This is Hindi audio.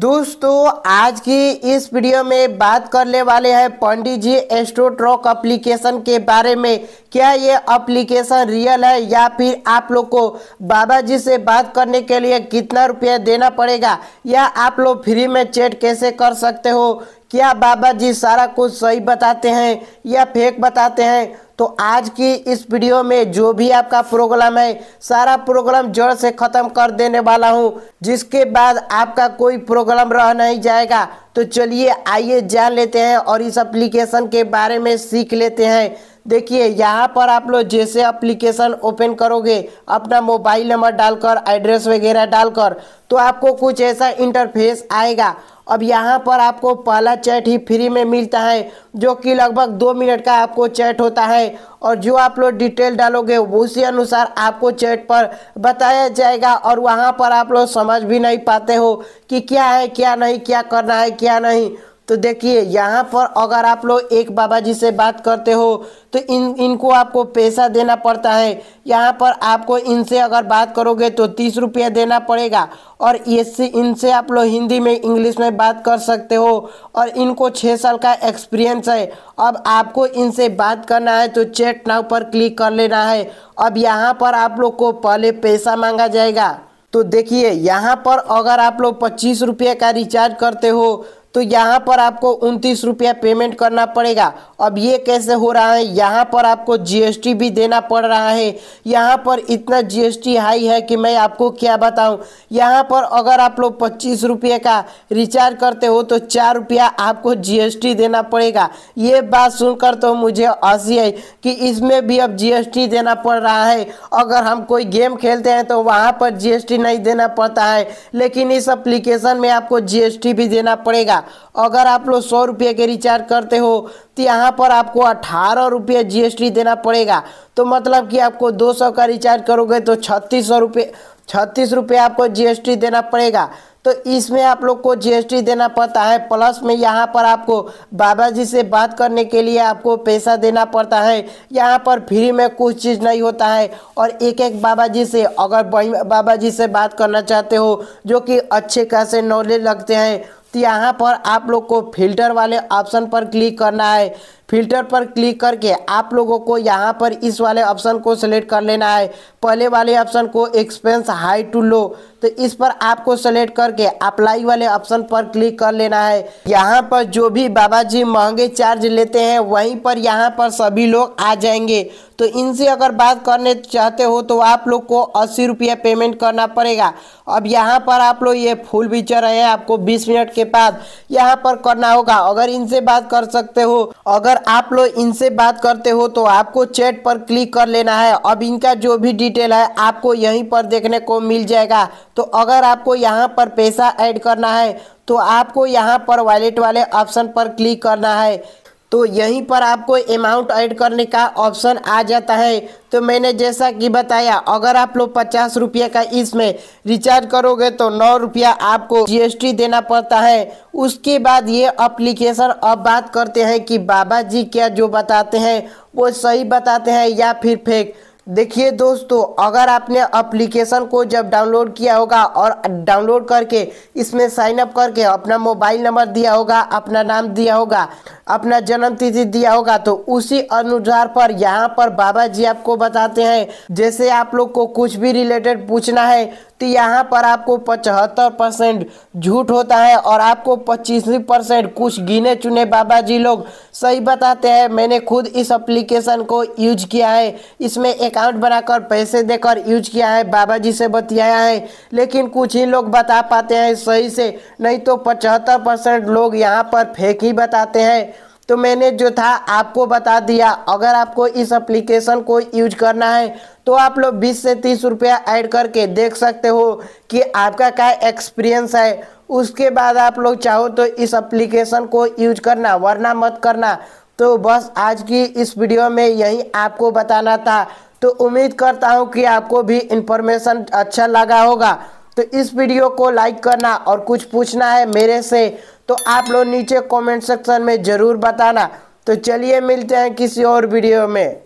दोस्तों, आज की इस वीडियो में बात करने वाले हैं पंडित जी एस्ट्रोट्रॉक एप्लीकेशन के बारे में। क्या ये एप्लीकेशन रियल है या फिर आप लोग को बाबा जी से बात करने के लिए कितना रुपया देना पड़ेगा या आप लोग फ्री में चैट कैसे कर सकते हो? क्या बाबा जी सारा कुछ सही बताते हैं या फेक बताते हैं? तो आज की इस वीडियो में जो भी आपका प्रोग्राम है, सारा प्रोग्राम जड़ से ख़त्म कर देने वाला हूँ। जिसके बाद आपका कोई प्रोग्राम रह नहीं जाएगा तो चलिए आइए जान लेते हैं और इस एप्लीकेशन के बारे में सीख लेते हैं। देखिए, यहाँ पर आप लोग जैसे एप्लीकेशन ओपन करोगे, अपना मोबाइल नंबर डालकर एड्रेस वगैरह डालकर तो आपको कुछ ऐसा इंटरफेस आएगा। अब यहाँ पर आपको पहला चैट ही फ्री में मिलता है, जो कि लगभग दो मिनट का आपको चैट होता है। और जो आप लोग डिटेल डालोगे, उसी अनुसार आपको चैट पर बताया जाएगा, और वहाँ पर आप लोग समझ भी नहीं पाते हो कि क्या है, क्या नहीं, क्या करना है, क्या नहीं। तो देखिए, यहाँ पर अगर आप लोग एक बाबा जी से बात करते हो तो इन, इनको आपको पैसा देना पड़ता है। यहाँ पर आपको इनसे अगर बात करोगे तो तीस रुपया देना पड़ेगा। और इससे इनसे आप लोग हिंदी में, इंग्लिश में बात कर सकते हो। और इनको छः साल का एक्सपीरियंस है। अब आपको इनसे बात करना है तो चैट नाउ पर क्लिक कर लेना है। अब यहाँ पर आप लोग को पहले पैसा मांगा जाएगा। तो देखिए, यहाँ पर अगर आप लोग पच्चीस रुपये का रिचार्ज करते हो तो यहाँ पर आपको उनतीस रुपया पेमेंट करना पड़ेगा। अब ये कैसे हो रहा है? यहाँ पर आपको जीएसटी भी देना पड़ रहा है। यहाँ पर इतना जीएसटी हाई है कि मैं आपको क्या बताऊँ? यहाँ पर अगर आप लोग पच्चीस रुपये का रिचार्ज करते हो तो चार रुपया आपको जीएसटी देना पड़ेगा। ये बात सुनकर तो मुझे हँसी है कि इसमें भी अब जीएसटी देना पड़ रहा है। अगर हम कोई गेम खेलते हैं तो वहाँ पर जीएसटी नहीं देना पड़ता है। लेकिन इस एप्लीकेशन में आपको जीएसटी भी देना पड़ेगा। अगर आप लोग सौ रुपये के रिचार्ज करते हो यहाँ पर आपको अठारह रुपये जी देना पड़ेगा। तो मतलब कि आपको दो सौ का रिचार्ज करोगे तो छत्तीस सौ रुपये, छत्तीस रुपये आपको जीएसटी देना पड़ेगा। तो इसमें आप लोग को जीएसटी देना पड़ता है, प्लस में यहाँ पर आपको बाबा जी से बात करने के लिए आपको पैसा देना पड़ता है। यहाँ पर फ्री में कुछ चीज़ नहीं होता है। और एक एक बाबा जी से, अगर बाबा जी से बात करना चाहते हो, जो कि अच्छे खासे नॉलेज लगते हैं यहाँ पर आप लोग को फ़िल्टर वाले ऑप्शन पर क्लिक करना है। फ़िल्टर पर क्लिक करके आप लोगों को यहाँ पर इस वाले ऑप्शन को सिलेक्ट कर लेना है। पहले वाले ऑप्शन को एक्सपेंस हाई टू लो तो इस पर आपको सेलेक्ट करके अप्लाई वाले ऑप्शन पर क्लिक कर लेना है। यहाँ पर जो भी बाबा जी महँगे चार्ज लेते हैं, वहीं पर यहाँ पर सभी लोग आ जाएँगे। तो इनसे अगर बात करने चाहते हो तो आप लोग को अस्सी रुपया पेमेंट करना पड़ेगा। अब यहाँ पर आप लोग ये फुल फीचर है, आपको 20 मिनट के बाद यहाँ पर करना होगा। अगर इनसे बात कर सकते हो, अगर आप लोग इनसे बात करते हो तो आपको चैट पर क्लिक कर लेना है। अब इनका जो भी डिटेल है, आपको यहीं पर देखने को मिल जाएगा। तो अगर आपको यहाँ पर पैसा ऐड करना है तो आपको यहाँ पर वॉलेट वाले ऑप्शन पर क्लिक करना है। तो यहीं पर आपको अमाउंट ऐड करने का ऑप्शन आ जाता है। तो मैंने जैसा कि बताया, अगर आप लोग पचास रुपये का इसमें रिचार्ज करोगे तो नौ रुपया आपको जीएसटी देना पड़ता है। उसके बाद ये अप्लीकेशन अब बात करते हैं कि बाबा जी क्या जो बताते हैं, वो सही बताते हैं या फिर फेक देखिए दोस्तों, अगर आपने एप्लीकेशन को जब डाउनलोड किया होगा और डाउनलोड करके इसमें साइन अप करके अपना मोबाइल नंबर दिया होगा, अपना नाम दिया होगा अपना जन्म तिथि दिया होगा तो उसी अनुसार पर यहाँ पर बाबा जी आपको बताते हैं। जैसे आप लोग को कुछ भी रिलेटेड पूछना है तो यहाँ पर आपको पचहत्तर परसेंट झूठ होता है और आपको पच्चीस परसेंट कुछ गिने चुने बाबा जी लोग। सही बताते हैं, मैंने खुद इस एप्लीकेशन को यूज़ किया है। इसमें अकाउंट बनाकर पैसे देकर यूज़ किया है बाबा जी से बतियाया है। लेकिन कुछ ही लोग बता पाते हैं सही से, नहीं तो पचहत्तर परसेंट लोग यहाँ पर फेक ही बताते हैं। तो मैंने जो था आपको बता दिया। अगर आपको इस एप्लीकेशन को यूज़ करना है तो आप लोग 20 से 30 रुपया ऐड करके देख सकते हो कि आपका क्या एक्सपीरियंस है। उसके बाद आप लोग चाहो तो इस एप्लीकेशन को यूज़ करना, वरना मत करना। तो बस आज की इस वीडियो में यही आपको बताना था। तो उम्मीद करता हूँ कि आपको भी इन्फॉर्मेशन अच्छा लगा होगा। तो इस वीडियो को लाइक करना और कुछ पूछना है मेरे से तो आप लोग नीचे कमेंट सेक्शन में ज़रूर बताना। तो चलिए मिलते हैं किसी और वीडियो में।